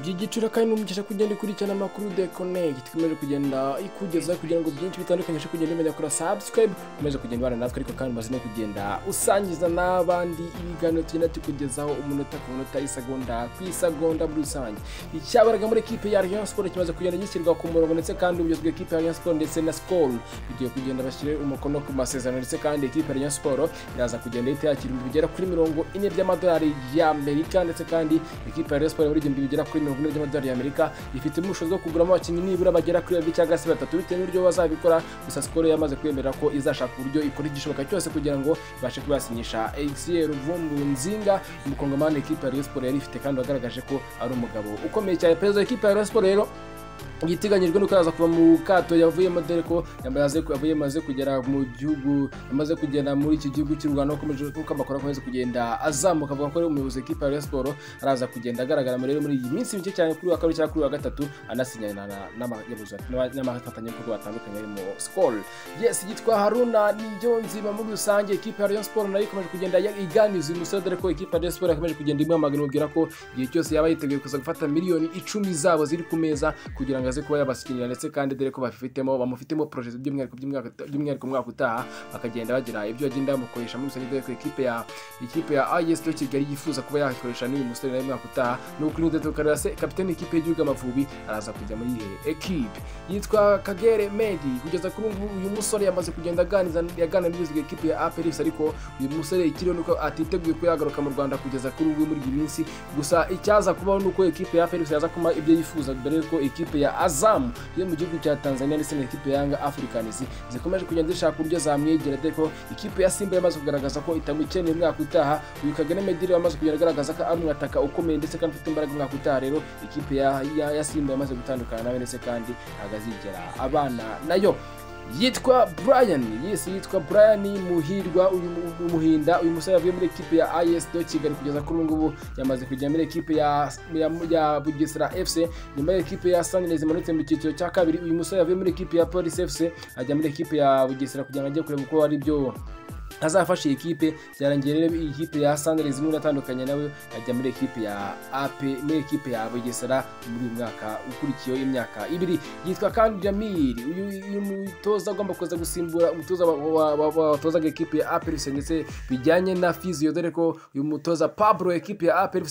iby'igiciro kandi n'umugisha kugenda ikurikirana amakuru de connect ikomeje kugenda ikugeza kugira ngo byinshi bitandukanye ubashe kugenda umenya kora subscribe. Ukomeje kugenda ubana natwe ariko kandi umaze no kugenda usangiza n'abandi ibiganiro tugenda tukugezaho umunota ku munota isegonda ku isegonda muri rusange. Icyabaraga muri ekipe ya Rayon Sport kimaze kugenda gishyirwa ku murongo ndetse kandi ubuyobozi bw'ekipe ya Rayon Sport ndetse na Skol. Bigiye kugenda bashyire umukono ku masezerano ndetse kandi ekipe ya Rayon Sport iraza kugenda ihita yakira ibihumbi bigera kuri mirongo ine by'amadolari y'Amerika ndetse kandi ekipe ya Rayon Sport buri gihumbi bigera kuri ine by'amadolari y'Amerika ifite ubushobozi bwo kuguramo abakinnyi nibura bagera kuri babiri cyangwa se batatu bitewe n'uburyo bazabikora. Gusa Skol yamaze kwemera ko izashaka uburyo ikora igishoboka cyose kugira ngo ibashe kubasinyisha ACL Vumbu Nzinga umukongomani ekipe ya Rayon Sport yari ifite kandi wagaragaje ko ari umugabo ukomeye cyane. Perezida w'ekipe ya Rayon Sport rero igiteganyijwe nuko yaza kuva mu kato yavuyemo dore ko yamaze kugera mu gihugu yamaze kugenda muri iki gihugu cy'u Rwanda kuko amakuru akomeza kugenda azamuka avuga ko ari umuyobozi w'ikipe ya Sport araza kugenda agaragara muri muri iyi minsi mike cyane kuri wa kabiri cyangwa kuri wa gatatu anasinyana n'amafatanyabikorwa batandukanye harimo Skol. Yes yitwa Haruna niyo nzima muri rusange ekipe ya Sport na yo ikomeje kugenda iganiza uyu musore dore ko ekipe ya Sport yakomeje kugenda imwamagana imubwira ko igihe cyose yaba yiteguye kuza gufata miliyoni icumi zabo ziri ku meza kugira ngo aze kuba yabasinyira ndetse kandi dore ko bafitemo bamufitemo projet by'umwihariko by'umwihariko umwaka utaha bakagenda bagira ibyo bagenda bamukoresha muri rusange dore ko ekipe ya ekipe ya AS de Kigali yifuza kuba yakoresha n'uyu musore nawe umwaka utaha ni ukuri ndetse tukareba se kapiteni ekipe y'igihugu Amavubi araza kujya muri iyi ekipe yitwa Kagere Medi kugeza kuri ubu uyu musore yamaze kugenda aganiza yaganira n'ubuyobozi bw'ekipe ya APR ariko uyu musore ikiriho nuko atiteguye ko yagaruka mu Rwanda kugeza kuri ubu muri iyi minsi. Gusa icyaza kubaho nuko ekipe ya APR yaza kuma ibyo yifuza dore ko ekipe ya Azam yo mu gihugu cya Tanzania ndetse na ekipe ya Yanga Africans. Zikomeje kugenda zishaka uburyo zamwegera dore ko ikipe ya Simba yamaze kugaragaza ko itamukeneye umwaka utaha. Uyu Kagame Medire yamaze kugenda agaragaza ko ari umwataka ukomeye ndetse kandi ufite imbaraga umwaka utaha rero. Ikipe ya, ya, ya Simba yamaze gutandukana nawe ndetse kandi agazigera abana na yo yitwa Brian. Yes yitwa Brian Muhirwa uyu muhinda uyu musore yavuye muri ekipe ya AS do Kigali kugeza kuri ubu ngubu yamaze kujya muri ekipe ya ya, ya Bugesera FC nyuma y'ekipe ya Sunrise imanutse mu cyiciro cya kabiri uyu musore yavuye muri ekipe ya Police FC ajya muri ekipe ya Bugesera kugira ngo ajye kureba uko ari byo azafasha iyi kipe. Byarangiye rero iyi kipe ya Sunrise imwe atandukanye nawe ajya muri ekipe ya AP muri ekipe ya Bugesera muri uyu mwaka ukurikiyeho imyaka ibiri. Yitwa kandi Jamil uyu mutoza agomba kuza gusimbura umutoza watozaga ekipe ya AP ndetse bijyanye na physio dore ko uyu mutoza Pablo ekipe ya AP ari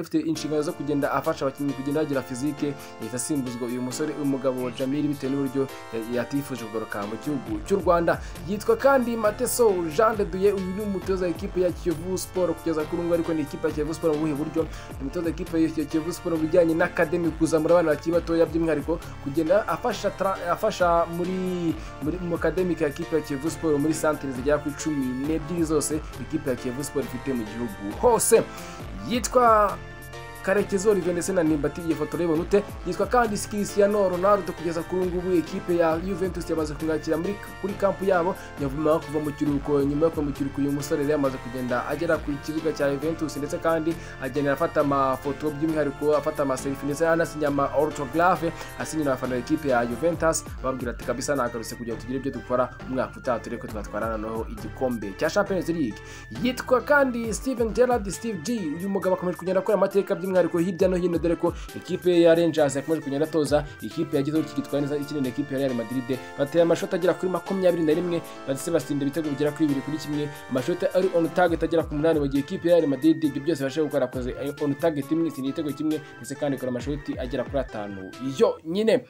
ufite inshingano zo kugenda afasha abakinnyi kugenda bagira physique yahita asimbuzwa uyu musore umugabo Jamil bitewe n'uburyo yatifuje kugaruka mu gihugu cy'u Rwanda. Yitwa kandi Mateso Jean de Duye uyu ni umutoza w'ikipe ya Kiyovu Sport kugeza kuri ubu ariko ni ikipe ya Kiyovu Sport mu buhe buryo? Ni umutoza w'ikipe ya Kiyovu Sport mu bijyanye na academy kuzamura abana bakiri batoya by'umwihariko kugenda afasha afasha muri mu academy ya kipe ya Kiyovu Sport muri centre zigera ku icumi n'ebyiri zose ikipe ya Kiyovu Sport ifite mu gihugu hose. Yitwa karekezi olivier ndetse na nimbati iyi foto urayibona ute yitwa kandi cristiano ronaldo kugeza kuri ubu ngubu ekipe ya juventus yamaze kumwakira kuri kampu yabo nyuma kuva mu kiruhuko nyuma yo kuva mu kiruhuko uyu musore rero yamaze kugenda agera ku kibuga cya juventus ndetse kandi agenda afata amafoto by'umwihariko afata amaselfie ndetse anasinya ama autographe asinyira abafana b'ekipe ya juventus babwira ati kabisa nagarutse kugira ngo tugire ibyo dukora umwaka utaha turebe ko twatwara noneho igikombe cya champions league. Yitwa kandi steven gerard steve g. Uyu mugabo akomeje kugenda akora amateka by'umwihariko by'umwihariko hirya no hino dore ko ikipe ya Rangers yakomeje kugenda atoza ikipe yagize uruki gitwaye neza ikinira ikipe ya Real Madrid. Bateye amashoti agera kuri makumyabiri na rimwe ndetse batsinda ibitego bigera kuri bibiri kuri kimwe amashoti ari on target agera ku munani mu gihe ikipe ya Real Madrid ibyo byose bashoboye gukora akoze on target imwe itsinda igitego kimwe ndetse kandi ikora amashoti agera kuri atanu. Yo nyine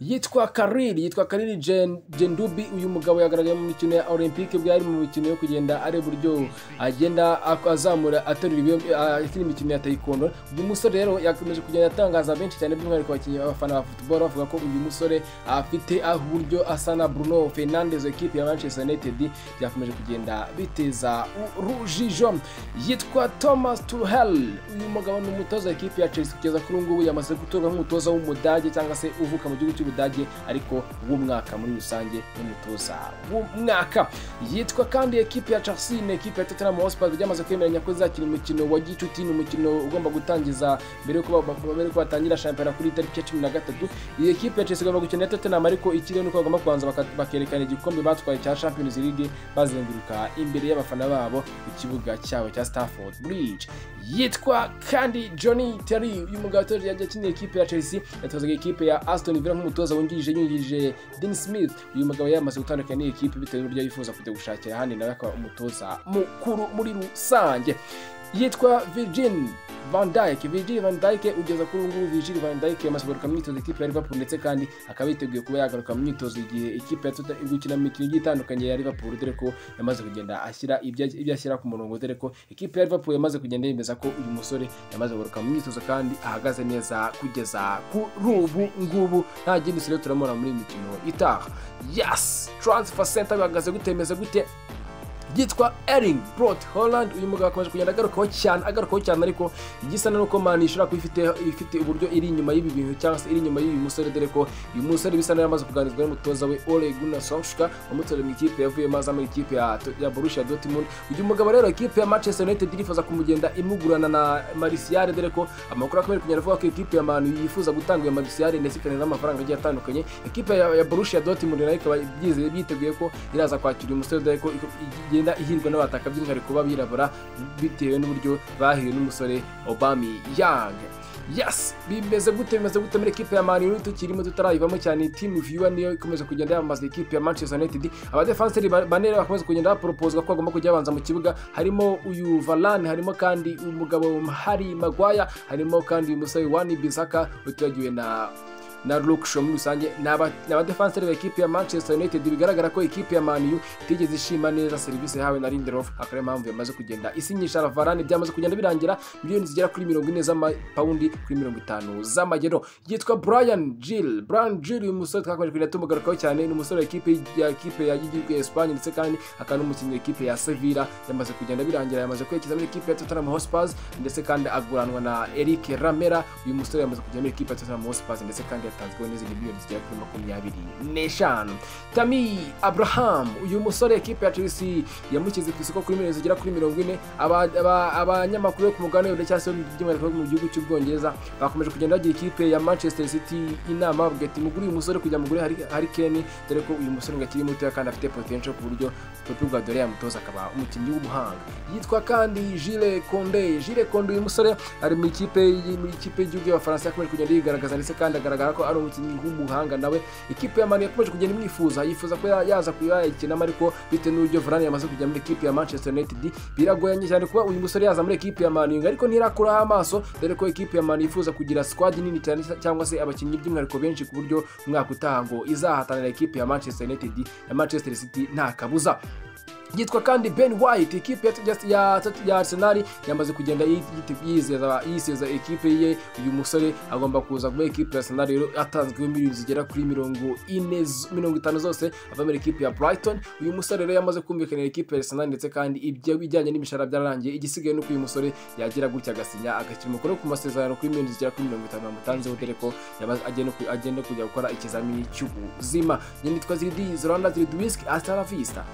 yitwa kariri yitwa kariri jendubi uyu mugabo yagaragaye mu mikino ya olympique bwo ari mu mikino yo kugenda areba uburyo agenda azamura aterura akina imikino ya taekwondo. Uyu musore rero yakomeje kugenda atangaza benshi cyane by'umwihariko abakinnyi abafana ba football bavuga ko uyu musore afite uburyo asa na bruno fernandes ekipe ya manchester united byakomeje kugenda biteza urujijo. Yitwa thomas tuhel uyu mugabo ni umutoza ekipe ya chelsea kugeza kuri ubu ngubu yamaze gutorwa nk'umutoza w'umudage cyangwa se uvuka mu gihugu cy'u cy'ubudage ariko w'umwaka muri rusange n'umutoza w'umwaka yitwa kandi ekipe ya Chelsea ni ekipe ya Tottenham Hotspur ryamaze kwemeranya ko izakina umukino wa gicuti ni umukino ugomba gutangiza mbere yuko batangira shampiyona kuri tariki ya cumi na gatatu. Iyi ekipe ya Chelsea igomba gukina na Tottenham ariko ikiriho nuko bagomba kubanza bakerekana igikombe batwaye cya Champions League bazenguruka imbere y'abafana babo ku kibuga cyabo cya Stamford Bridge. Yitwa kandi Johnny Terry uyu mugabo yatoje yajya akinira ekipe ya Chelsea yatozaga ekipe ya Aston Villa nk'umutoza wungirije yungirije Dean Smith. Uyu mugabo yamaze gutandukana n'iyi ekipe bitewe n'uburyo yifuza kujya gushakira ahandi nawe akaba umutoza mukuru muri rusange. Yitwa Virgin Van Dijk. Virgil Van Dijk ugeza kuri ubu ngubu Virgil Van Dijk yamaze kugaruka mu myitozo ikipe ya Liverpool ndetse kandi akaba yiteguye kuba yagaruka mu myitozo igihe ikipe Tottenham gukina mu mikino igiye itandukanye ya Liverpool. Dore ko yamaze kugenda ashyira ibyo ashyira ku murongo. Dore ko ikipe ya Liverpool yamaze kugenda yemeza ko uyu musore yamaze kugaruka mu myitozo kandi ahagaze neza kugeza kuri ubu ngubu nta gindi sire turamubona muri iyi mikino itaha. Yes! Transfer center bihagaze gute? Bimeze gute? Yitwa Erling Brot Holland. Uyu mugabo akomeje kugenda agarukaho cyane agarukaho cyane ariko igisa nuko man ishobora kuba ifite uburyo iri inyuma y'ibi bintu cyangwa se iri inyuma y'uyu musore dore ko uyu musore bisa naho yamaze kuganizwa n'umutoza we Ole Gunnar Solskjaer wamutoje mu ikipe yavuyemo aza muri ikipe ya, Borussia Dortmund. Uyu mugabo rero ikipe ya Manchester United irifuza kumugenda imugurana na Martial dore ko amakuru akomeje kugenda avuga ko ikipe ya Man yifuza gutanga iyo Martial ndetse ikanira n'amafaranga agiye atandukanye. Ikipe ya, Borussia Dortmund na yo ikaba byiteguye ko iraza kwakira uyu musore dore ko igenda ihirwa n'abataka by'umwihariko b'abirabura bitewe n'uburyo bahiwe n'umusore Obami Yang yes bimeze gute bimeze gute muri ekipe ya Man United tukirimo tutarayivamo cyane. Team viewer niyo ikomeje kugenda yamamaza ekipe ya Manchester United. Abadefanseri bane bakomeza kugenda bapropoza ko bagomba kujya babanza mu kibuga. Harimo uyu Varane harimo kandi umugabo Harry Maguire harimo kandi uyu musore Wani Bisaka utibagiwe na na Luke Shaw muri rusange ni abadefanseri ba ekipe ya Manchester United. Bigaragara ko ekipe ya Man U itigeze ishima neza serivisi yahawe na Lindelof. Akaba ariyo mpamvu yamaze kugenda. Isinyisha Varane byamaze kugenda birangira miliyoni zigera kuri mirongo ine z'amapawundi kuri mirongo itanu z'amagero. Yitwa Brian Gill. Brian Gill uyu musore twakomeje kugenda tumugarukaho cyane. Ni umusore wa ekipe ya ekipe ya y'igihugu ya Espagne ndetse kandi akaba n'umukinnyi wa ekipe ya Sevilla. Yamaze kugenda birangira yamaze kwerekeza muri ekipe ya Tottenham Hotspur ndetse kandi aguranwa na Eric Ramera. Uyu musore yamaze kujya muri ekipe ya Tottenham Hotspur ndetse kandi yatanzweho n'izindi miliyoni zigera kuri makumyabiri n'eshanu. Tammy Abraham uyu musore ekipe ya Chelsea yamukize ku isoko kuri miliyoni zigera kuri mirongo ine. Abanyamakuru yo ku mugabane cyangwa se by'umwihariko mu gihugu cy'ubwongereza bakomeje kugenda bagira ikipe ya Manchester City inama bavuga ati mugure uyu musore kugira mugure Harry Kane dore ko uyu musore ngo akiri mutoya kandi afite potential ku buryo Pep Guardiola yamutoza akaba umukinnyi w'ubuhanga. Yitwa kandi Jules Koundé Jules Koundé uyu musore ari mu ikipe y'igihugu y'abafaransa yakomeje kugenda yigaragaza ndetse kandi agaragara ko ari umukinnyi w'umuhanga nawe ikipe ya Man yakomeje kugenda imwifuza yifuza ko yaza kuba yayikinamo ariko bitewe n'uburyo Varane yamaze kujya muri ekipe ya Manchester United. Biragoranye cyane kuba uyu musore yaza muri ekipe ya Man ariko ntirakuraho amaso dore ko ekipe ya Man yifuza kugira squad nini cyane cyangwa se abakinnyi by'umwihariko benshi ku buryo umwaka utaha ngo izahatanira ekipe ya Manchester United ya Manchester City nta kabuza. Yitwa kandi Ben White. Ikipe ya Arsenal yamaze kugenda yiseza ekipe ye. Uyu musore agomba kuza muri ekipe ya Arsenal rero atanzweho miliyoni zigera kuri mirongo ine mirongo itanu zose ava muri ekipe ya Brighton. Uyu musore rero yamaze kumvikanira ekipe ya Arsenal ndetse kandi ibyo bijyanye n'imishahara byararangiye igisigaye nuko uyu musore yagira gutya agasinya agashyira umukono ku masezerano kuri miliyoni zigera kuri mirongo itanu bamutanzeho dore ko agenda kujya gukora ikizamini cy'ubuzima. Nyine nitwa Ziridi Zolanda Ziridi Whisky hasta la vista.